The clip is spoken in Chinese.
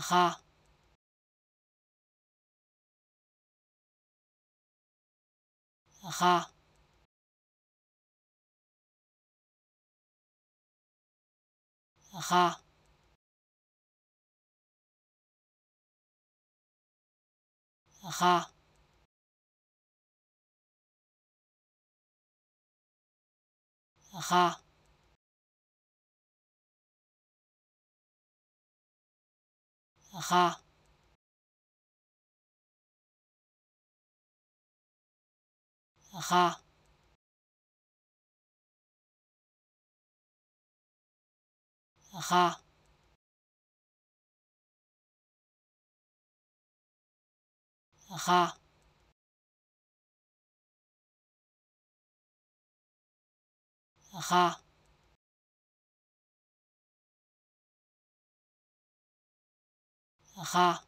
哈，哈，哈，哈，哈。哈，哈，哈，哈，哈。哈。